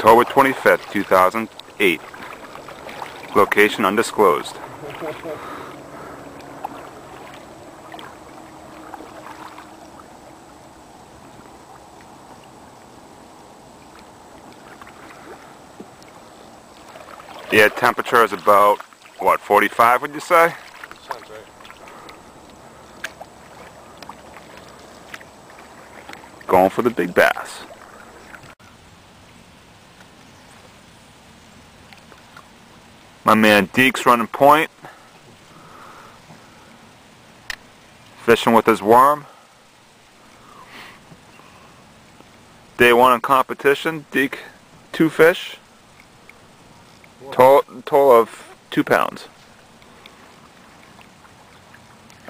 October 25th, 2008. Location undisclosed. Yeah, temperature is about, what, 45 would you say? Going for the big bass. My man Deac's running point. Fishing with his worm. Day one in competition, Deac, two fish. Total, total of two pounds.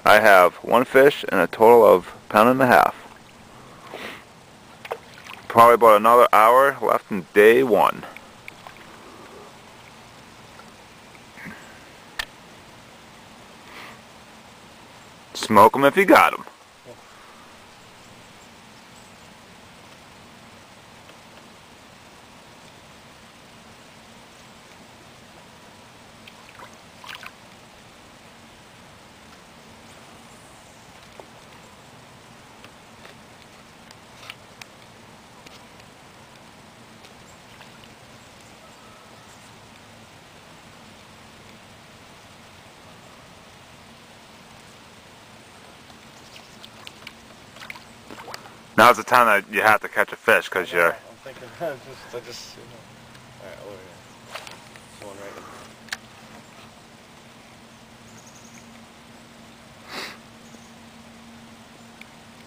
I have one fish and a total of pound and a half. Probably about another hour left in day one. smoke them if you got Vigarum. Now's the time that you have to catch a fish because you're I'm thinking, I just, I just, you know. Alright, over here. There's one right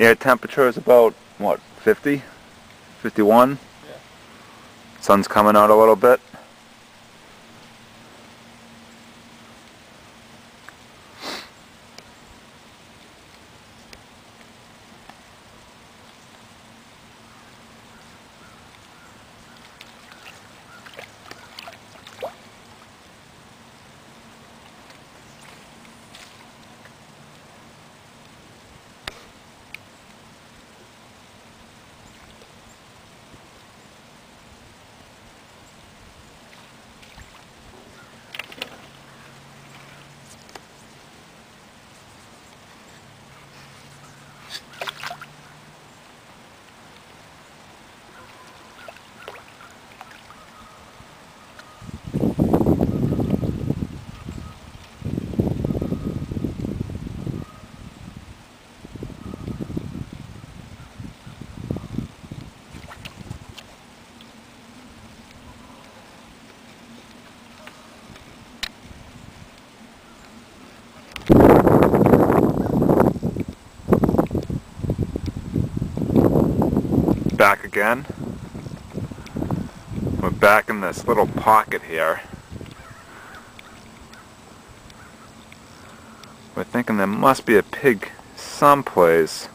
Air temperature is about, what, 50? 51? Yeah. Sun's coming out a little bit. Back again. We're back in this little pocket here. We're thinking there must be a pig someplace.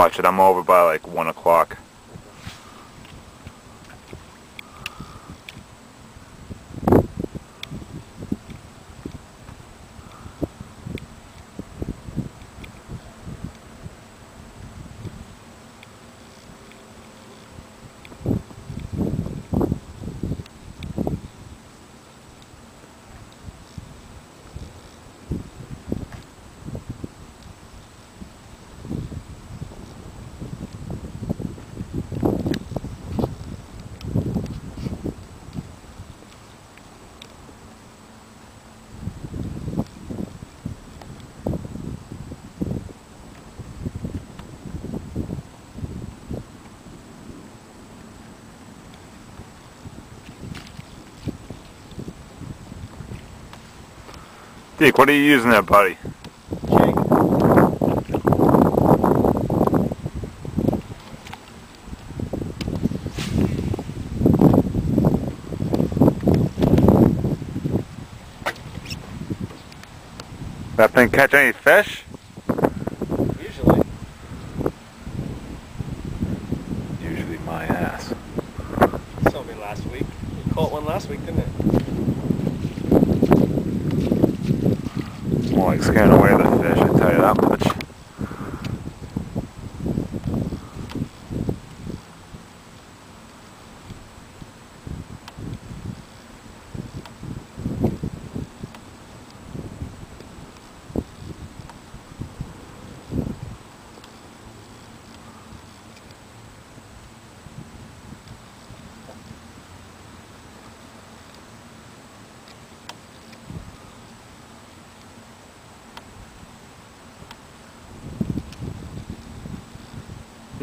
Watch it, I'm over by like 1 o'clock. Deac, what are you using there, buddy? That thing catch any fish? More like scaring away the fish, I tell you that much.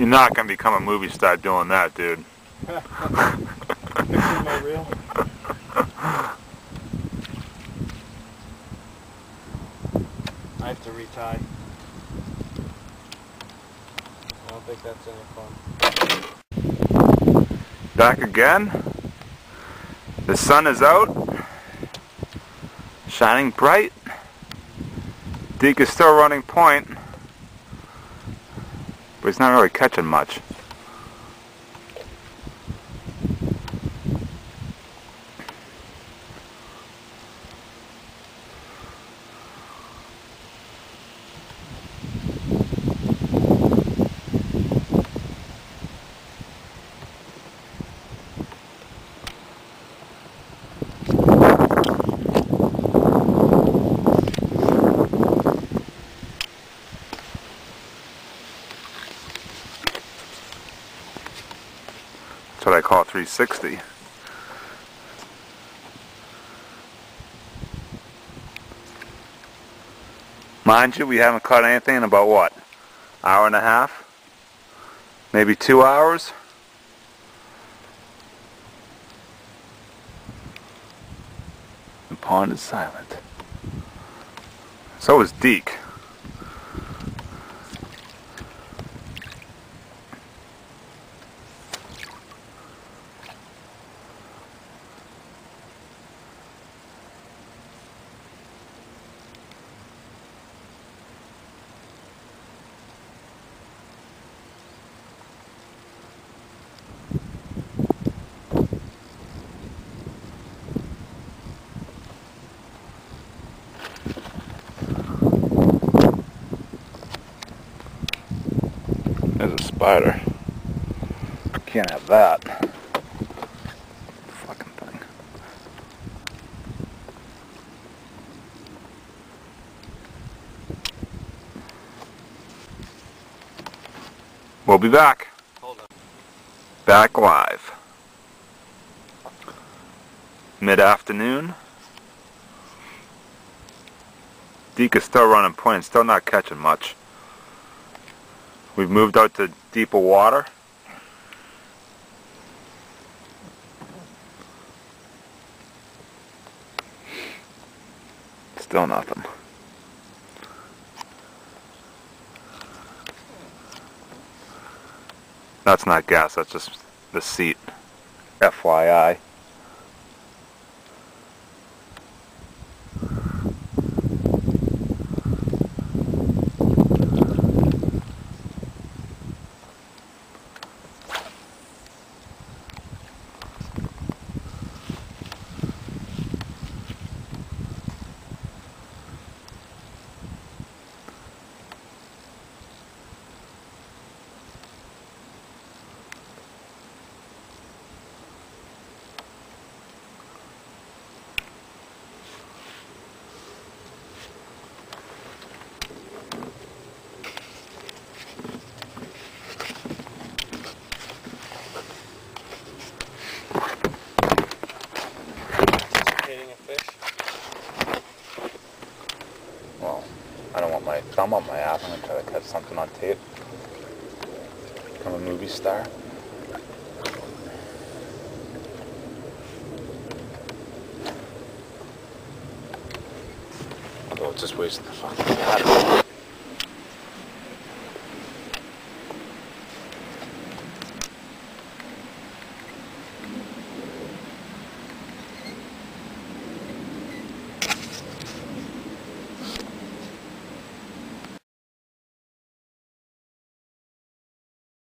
You're not gonna become a movie star doing that, dude. Fixing my reel. I have to retie. I don't think that's any fun. Back again. The sun is out. Shining bright. Deac is still running point. But he's not really catching much. That's what I call 360. Mind you, we haven't caught anything in about what? Hour and a half? Maybe two hours? The pond is silent. So is Deac. There's a spider. Can't have that. Fucking thing. We'll be back. Hold on. Back live. Mid-afternoon. Deac is still running point, still not catching much. We've moved out to deeper water. Still nothing. That's not gas, that's just the seat. FYI. Anticipating a fish. Well, I don't want thumb on my ass. I'm gonna try to catch something on tape. Become a movie star. Oh, it's just wasting the fucking battery.